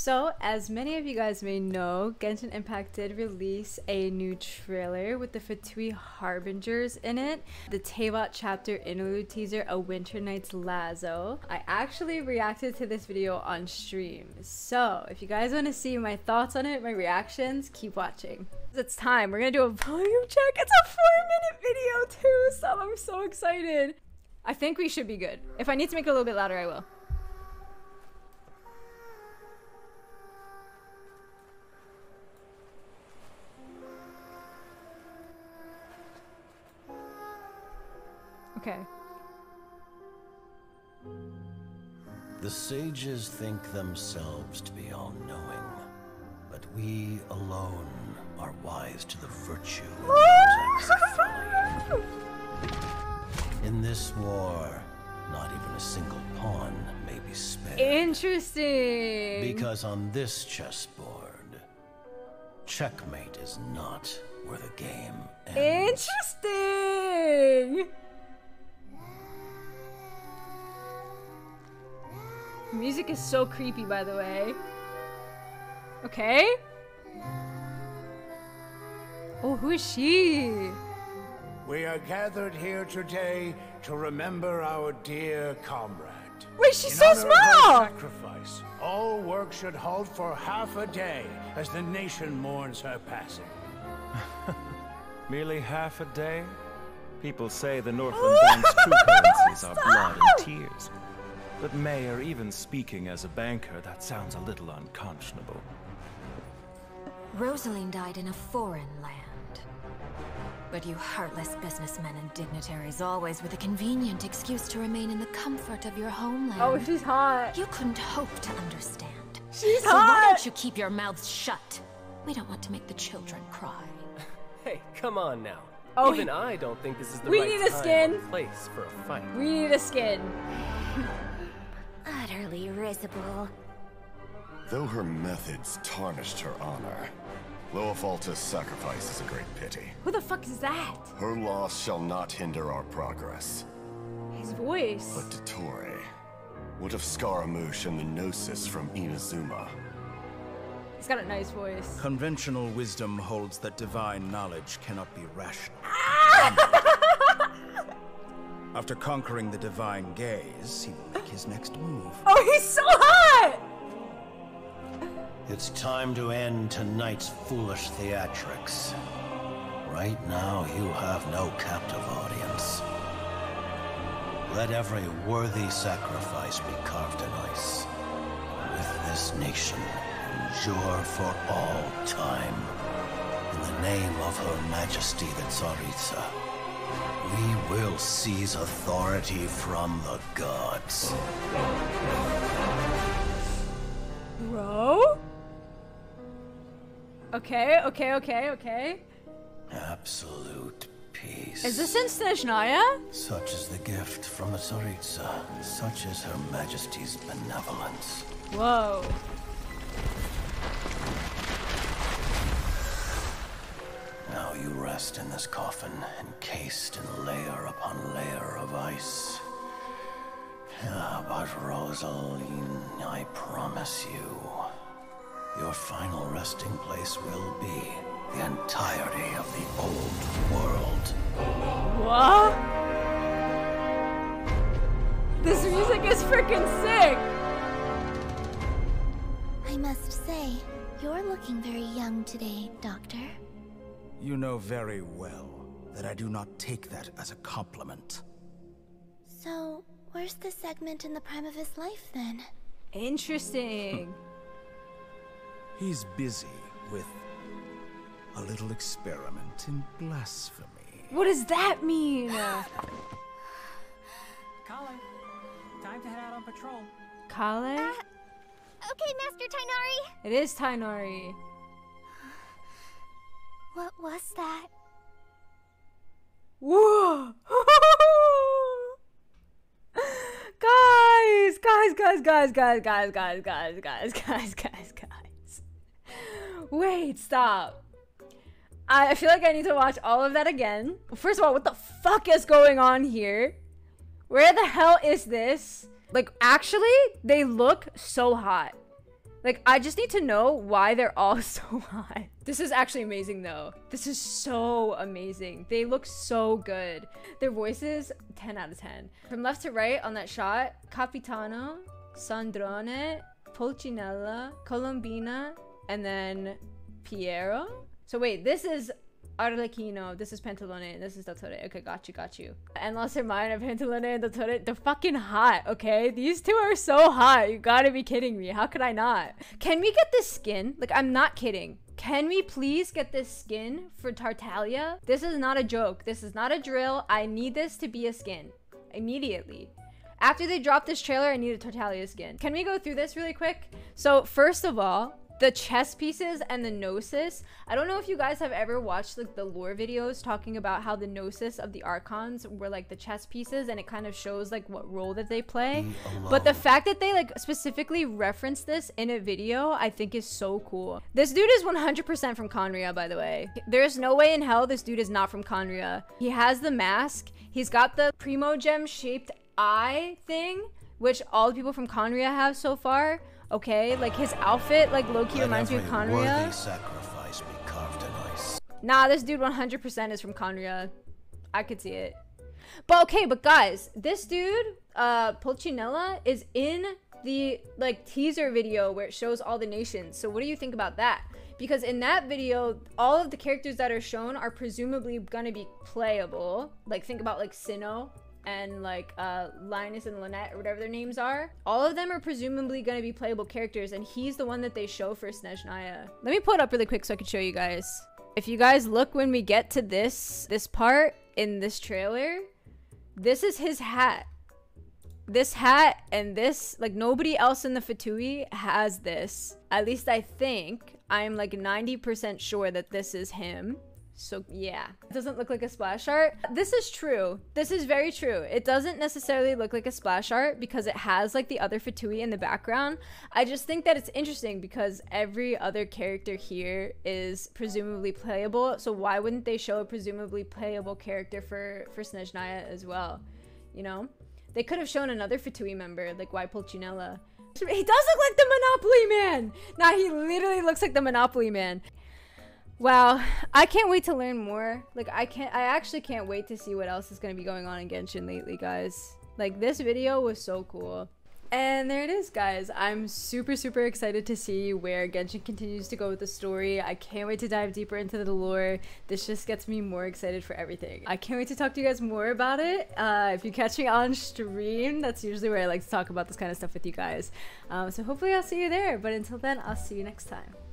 So, as many of you guys may know, Genshin Impact did release a new trailer with the Fatui Harbingers in it. The Teyvat chapter interlude teaser, A Winter Night's Lazzo. I actually reacted to this video on stream. So, if you guys want to see my thoughts on it, my reactions, keep watching. It's time. We're to do a volume check. It's a four minute video too, so I'm so excited. I think we should be good. If I need to make it a little bit louder, I will. Okay. The sages think themselves to be all knowing, but we alone are wise to the virtue in those acts. In this war, not even a single pawn may be spared. Interesting. Because on this chessboard, checkmate is not where the game ends. Interesting. Music is so creepy, by the way. Okay. Oh, who is she? We are gathered here today to remember our dear comrade. Wait, she's In so honor of her small! sacrifice, all work should halt for half a day as the nation mourns her passing. Merely half a day? People say the Northland Bank's true currencies are blood and tears. But Mayor, even speaking as a banker, that sounds a little unconscionable. Rosalyne died in a foreign land. But you heartless businessmen and dignitaries always with a convenient excuse to remain in the comfort of your homeland. Oh, she's hot. You couldn't hope to understand. She's so why don't you keep your mouths shut? We don't want to make the children cry. Hey, come on now. Oh, Even he- I don't think this is the We right need a time skin. place for a fight. We need a skin. Utterly risible. Though her methods tarnished her honor, Lohefalter's sacrifice is a great pity. Who the fuck is that? Her loss shall not hinder our progress. His voice. But Dottore, what of Scaramouche and the Gnosis from Inazuma? He's got a nice voice. Conventional wisdom holds that divine knowledge cannot be rational. After conquering the divine gaze, he will make his next move. Oh, he's so hot! It's time to end tonight's foolish theatrics. Right now, you have no captive audience. Let every worthy sacrifice be carved in ice. With this nation endure for all time. In the name of Her Majesty the Tsaritsa, we will seize authority from the gods. Bro? Okay, okay, okay, okay. Absolute peace. Is this in Snezhnaya? Such is the gift from the Tsaritsa. Such is Her Majesty's benevolence. Whoa. You rest in this coffin, encased in layer upon layer of ice. Yeah, but Rosalyne, I promise you, your final resting place will be the entirety of the old world. What? This music is freaking sick! I must say, you're looking very young today, Doctor. You know very well that I do not take that as a compliment. So, where's the segment in the prime of his life then? Interesting. He's busy with a little experiment in blasphemy. what does that mean? Collei, time to head out on patrol. Collei? Uh, okay, Master Tighnari. It is Tighnari. What was that? Whoa! guys, guys, guys, guys, guys, guys, guys, guys, guys, guys, guys, guys. Wait, stop. I feel like I need to watch all of that again. First of all, what the fuck is going on here? Where the hell is this? Like, actually, they look so hot. Like, I just need to know why they're all so hot. This is actually amazing, though. This is so amazing. They look so good. Their voices, 10 out of 10. From left to right on that shot, Capitano, Sandrone, Pulcinella, Colombina, and then Pierro. So wait, this is Arlecchino, this is Pantalone, and this is Dottore. Okay, got you, got you. And Los Hermanos, Pantalone, and Dottore, they're fucking hot, okay? These two are so hot. You gotta be kidding me. How could I not? Can we get this skin? Like, I'm not kidding. Can we please get this skin for Tartaglia? This is not a joke. This is not a drill. I need this to be a skin. Immediately. After they drop this trailer, I need a Tartaglia skin. Can we go through this really quick? So, first of all, the chess pieces and the gnosis. I don't know if you guys have ever watched like the lore videos talking about how the gnosis of the archons were like the chess pieces and it kind of shows like what role that they play. Mm, but the fact that they like specifically reference this in a video i think is so cool. This dude is 100% from Khaenri'ah by the way. There's no way in hell this dude is not from Khaenri'ah. He has the mask. He's got the primogem shaped eye thing which all the people from Khaenri'ah have so far Okay, like his outfit, like Loki reminds me of Khaenri'ah. sacrifice be carved in ice. Nah, this dude 100% is from Khaenri'ah. I could see it. But okay, but guys, this dude, uh, Pulcinella, is in the like teaser video where it shows all the nations. So what do you think about that? Because in that video, all of the characters that are shown are presumably gonna be playable. Like think about like Cyno and like uh, Linus and Lynette or whatever their names are, all of them are presumably going to be playable characters, and he's the one that they show for Snezhnaya. Let me pull it up really quick so I can show you guys. If you guys look when we get to this this part in this trailer, this is his hat. This hat and this, like nobody else in the Fatui has this. At least I think. I'm like 90% sure that this is him. So yeah, it doesn't look like a splash art. This is true. This is very true. It doesn't necessarily look like a splash art because it has like the other Fatui in the background. I just think that it's interesting because every other character here is presumably playable. So why wouldn't they show a presumably playable character for, for Snezhnaya as well? You know? They could have shown another Fatui member, like why Pulcinella. He does look like the Monopoly Man! Nah, he literally looks like the Monopoly Man. Wow, I can't wait to learn more. Like I can't I actually can't wait to see what else is going to be going on in Genshin lately, guys. Like this video was so cool. And there it is, guys. I'm super, super excited to see where Genshin continues to go with the story. I can't wait to dive deeper into the lore. This just gets me more excited for everything. I can't wait to talk to you guys more about it. Uh, if you catch me on stream, that's usually where I like to talk about this kind of stuff with you guys. Um, so hopefully I'll see you there. But until then, I'll see you next time.